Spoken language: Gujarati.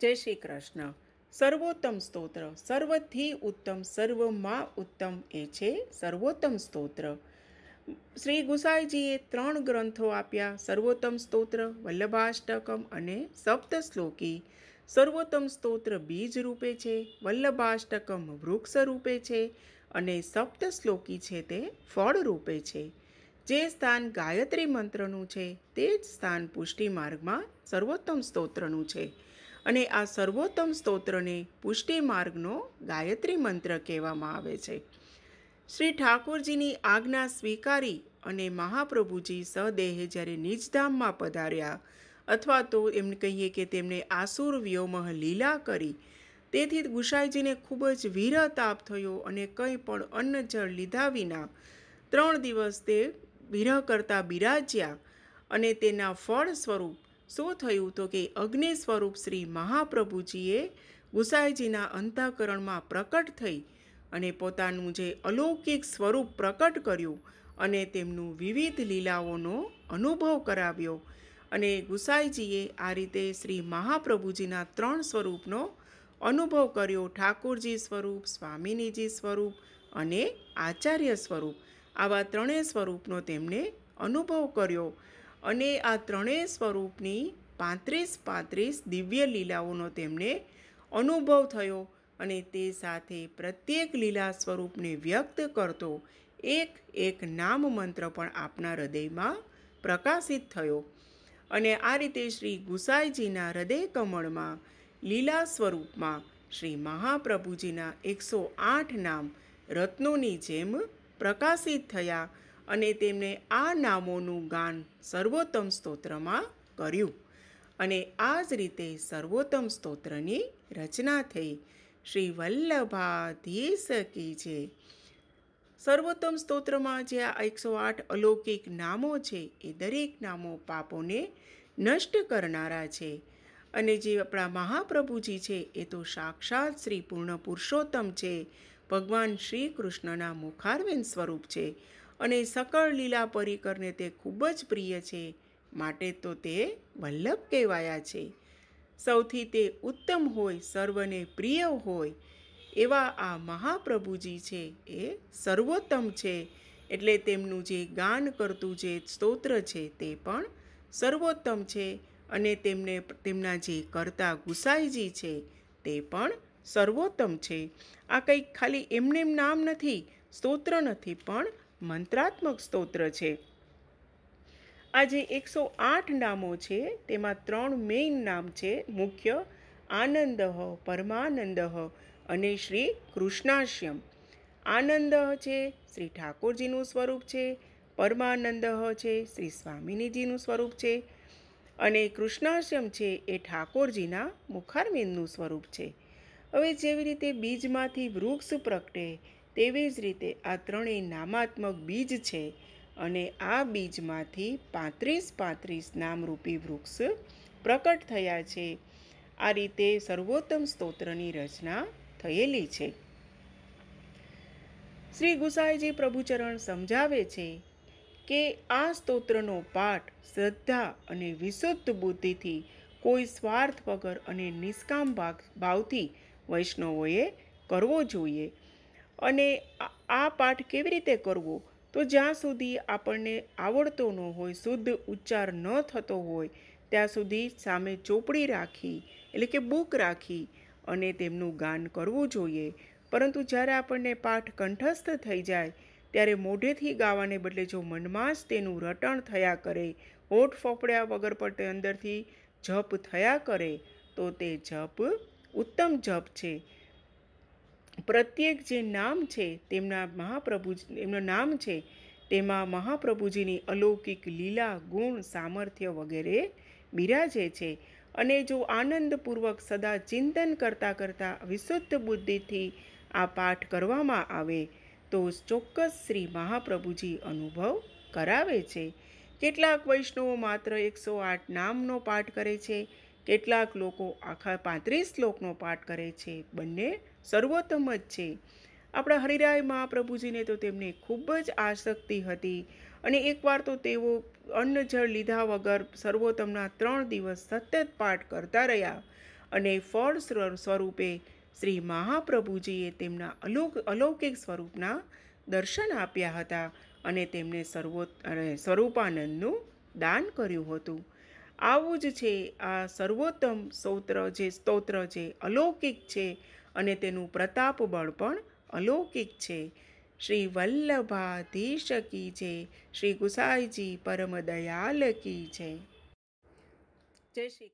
જય શ્રી કૃષ્ણ. સર્વોત્તમ સ્તોત્ર, સર્વથી ઉત્તમ, સર્વમાં ઉત્તમ એ છે સર્વોત્તમ સ્તોત્ર. શ્રી ગુસાઈજીએ ત્રણ ગ્રંથો આપ્યા, સર્વોત્તમ સ્તોત્ર, વલ્લભાષ્ટકમ અને સપ્ત શ્લોકી સર્વોત્તમ સ્તોત્ર બીજ રૂપે છે, વલ્લભાષ્ટકમ વૃક્ષ રૂપે છે અને સપ્ત શ્લોકી છે તે ફળ રૂપે છે. જે સ્થાન ગાયત્રી મંત્રનું છે, તે જ સ્થાન પુષ્ટિ માર્ગમાં સર્વોત્તમ સ્તોત્રનું છે. અને આ સર્વોત્તમ સ્તોત્રને પુષ્ટિ માર્ગનો ગાયત્રી મંત્ર કહેવામાં આવે છે. શ્રી ઠાકોરજીની આજ્ઞા સ્વીકારી અને મહાપ્રભુજી સદેહે જ્યારે નિજધામમાં પધાર્યા અથવા તો એમ કહીએ કે તેમણે આસુર વ્યોમહ લીલા કરી, તેથી ગુસાઈજીને ખૂબ જ વીર તાપ થયો અને કંઈ પણ અન્ન જળ લીધા વિના ત્રણ દિવસ તે વિરહ કરતા બિરાજ્યા અને તેના ફળ સ્વરૂપ શું થયું તો કે અગ્નિ સ્વરૂપ શ્રી મહાપ્રભુજીએ ગુસાઈજીના અંતઃકરણમાં પ્રકટ થઈ અને પોતાનું જે અલૌકિક સ્વરૂપ પ્રકટ કર્યું અને તેમનું વિવિધ લીલાઓનો અનુભવ કરાવ્યો અને ગુસાઈજીએ આ રીતે શ્રી મહાપ્રભુજીના ત્રણ સ્વરૂપનો અનુભવ કર્યો. ઠાકોરજી સ્વરૂપ, સ્વામિનીજી સ્વરૂપ અને આચાર્ય સ્વરૂપ. આવા ત્રણેય સ્વરૂપનો તેમણે અનુભવ કર્યો. અને આ ત્રણેય સ્વરૂપની પાંત્રીસ પાંત્રીસ દિવ્ય લીલાઓનો તેમને અનુભવ થયો અને તે સાથે પ્રત્યેક લીલા સ્વરૂપને વ્યક્ત કરતો એક એક નામ મંત્ર પણ આપના હૃદયમાં પ્રકાશિત થયો. અને આ રીતે શ્રી ગુસાઈજીના હૃદય કમળમાં લીલા સ્વરૂપમાં શ્રી મહાપ્રભુજીના એકસો આઠ નામ રત્નોની જેમ પ્રકાશિત થયા અને તેમણે આ નામોનું ગાન સર્વોત્તમ સ્તોત્રમાં કર્યું. અને આ જ રીતે સર્વોત્તમ સ્તોત્રની રચના થઈ. શ્રી વલ્લભાધીશ કી છે સર્વોત્તમ સ્તોત્રમાં જે આ એકસો આઠ અલૌકિક નામો છે, એ દરેક નામો પાપોને નષ્ટ કરનારા છે. અને જે આપણા મહાપ્રભુજી છે, એ તો સાક્ષાત શ્રી પૂર્ણ પુરુષોત્તમ છે. ભગવાન શ્રી કૃષ્ણના મુખારવિંદ સ્વરૂપ છે. અને સકળ લીલા પરિકરને તે ખૂબ જ પ્રિય છે. માટે તો તે વલ્લભ કહેવાયા છે. સૌથી તે ઉત્તમ હોય, સર્વને પ્રિય હોય, એવા આ મહાપ્રભુજી છે એ સર્વોત્તમ છે. એટલે તેમનું જે ગાન કરતું જે સ્તોત્ર છે તે પણ સર્વોત્તમ છે અને તેમને, તેમના જે કરતા ગુસાઈજી છે તે પણ સર્વોત્તમ છે. આ કંઈક ખાલી એમને નામ નથી, સ્તોત્ર નથી, પણ મંત્રાત્મક સ્તોત્ર છે. આ જે એકસો આઠ નામો છે, તેમાં ત્રણ મેઇન નામ છે, મુખ્ય આનંદ પરમાનંદ અને શ્રી કૃષ્ણાશ્યમ. આનંદ છે શ્રી ઠાકોરજીનું સ્વરૂપ છે, પરમાનંદ છે શ્રી સ્વામિનીજીનું સ્વરૂપ છે અને કૃષ્ણાશ્યમ છે એ ઠાકોરજીના મુખારવિંદનું સ્વરૂપ છે. હવે જેવી રીતે બીજમાંથી વૃક્ષ પ્રગટે તેવી જ રીતે આ ત્રણેય નામાત્મક બીજ છે અને આ બીજમાંથી પાંત્રીસ પાંત્રીસ નામરૂપી વૃક્ષ પ્રકટ થયા છે. આ રીતે સર્વોત્તમ સ્તોત્રની રચના થયેલી છે. શ્રી ગુસાઈજી પ્રભુચરણ સમજાવે છે કે આ સ્તોત્રનો પાઠ શ્રદ્ધા અને વિશુદ્ધ બુદ્ધિથી કોઈ સ્વાર્થ વગર અને નિષ્કામ ભાવથી વૈષ્ણવોએ કરવો જોઈએ. અને આ પાઠ કેવી રીતે કરવો? તો જ્યાં સુધી આપણને આવડતો ન હોય, શુદ્ધ ઉચ્ચાર ન થતો હોય, ત્યાં સુધી સામે ચોપડી રાખી, એટલે કે બુક રાખી અને તેમનું ગાન કરવું જોઈએ. પરંતુ જ્યારે આપણને પાઠ કંઠસ્થ થઈ જાય, ત્યારે મોઢેથી ગાવાને બદલે જો મનમાં જ તેનું રટણ થયા કરે, હોઠ ફોફડ્યા વગર પણ તે અંદરથી જપ થયા કરે, તો તે જપ ઉત્તમ જપ છે. પ્રત્યેક જે નામ છે તેમના મહાપ્રભુ એમનું નામ છે તેમાં મહાપ્રભુજીની અલૌકિક લીલા, ગુણ, સામર્થ્ય વગેરે બિરાજે છે. અને જો આનંદપૂર્વક સદા ચિંતન કરતાં કરતાં વિશુદ્ધ બુદ્ધિથી આ પાઠ કરવામાં આવે, તો ચોક્કસ શ્રી મહાપ્રભુજી અનુભવ કરાવે છે. કેટલાક વૈષ્ણવો માત્ર એકસો આઠ નામનો પાઠ કરે છે, કેટલાક લોકો આખા પાંત્રીસ શ્લોકનો પાઠ કરે છે. બંને સર્વોત્તમ જ છે. આપણા હરિરાય મહાપ્રભુજીને તો તેમને ખૂબ જ આસક્તિ હતી અને એકવાર તો તેઓ અન્ન જળ લીધા વગર સર્વોત્તમના ત્રણ દિવસ સતત પાઠ કરતા રહ્યા અને ફળ સ્વરૂપે શ્રી મહાપ્રભુજીએ તેમના અલૌક, અલૌકિક સ્વરૂપના દર્શન આપ્યા હતા અને તેમને સર્વો સ્વરૂપાનંદનું દાન કર્યું હતું. આવું જ છે આ સર્વોત્તમ સ્તોત્ર જે, સ્તોત્ર છે અલૌકિક છે અને તેનું પ્રતાપ બળ પણ અલૌકિક છે. શ્રી વલ્લભાધીશ કી છે શ્રી ગુસાઈજી પરમ દયાલ કી છે જય શ્રી